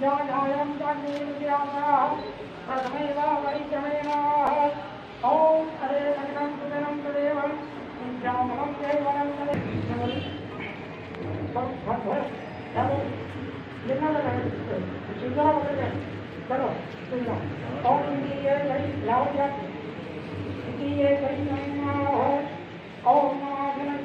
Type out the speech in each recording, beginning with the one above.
जाजायं जान्नीर्व्यासाः प्रथमैव वैचमेनाः ॐ हरे लग्नं सुदनं तदेवं विद्यामलं देवनं चलो। चलो। सुंदर और इनकी लाओ क्या इनकी ये गई नमः। ओम नागन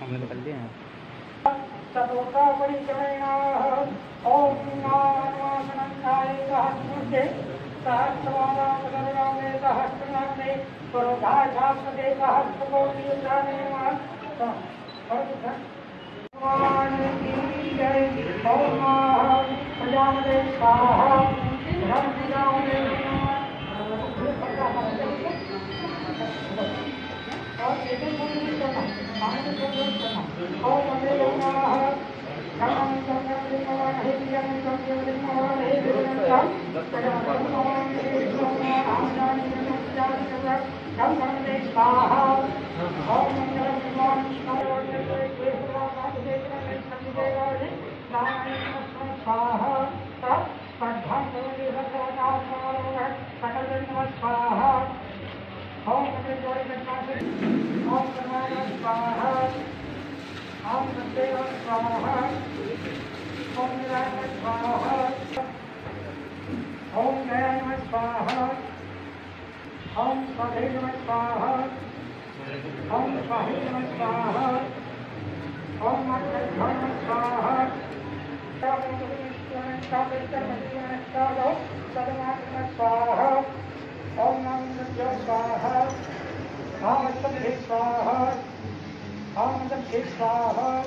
हमने तो कर है। चतुर्था परिक्रमेणाः ॐ नामानन्दाय सहस्रमुखे सहस्रवादापदरामे सहस्रनामे पुरोधाशास्त्रते सहस्रकोटियुद्धाने नमः भगवान् की जय ॐ प्रजापते स्वाहा नमः और एक एक बोलने करना आनंद पूर्वक करना और मंदिर लोगनाः कर्मं कर्मं लिंगवान् हे प्रियं कर्मं लिंगवान् हे विरंतं प्रजापतिं भगवान् हे विष्णुवान् आमदानि नमस्कारि कर्म कं कर्मते स्वाहा ॐ मङ्गलं भगवान् विष्णुवान् हे केशवान् हे कृष्णं सन्निधेवानि नारायणं स्वाहा स्पर्धां करोति सर्वदात्मानः सकलं नमः स्वाहा ओम नमः गौरी गणपति ओम नमः स्वाहा ओम सत्येव स्वाहा ओम निराय स्वाहा ओम नया नमः स्वाहा ओम नमः स्वाहा। ओम नमः स्वाहा। ओम मंगल स्वाहा। स्वाहा। स्वाहा। ओम स्वाहा।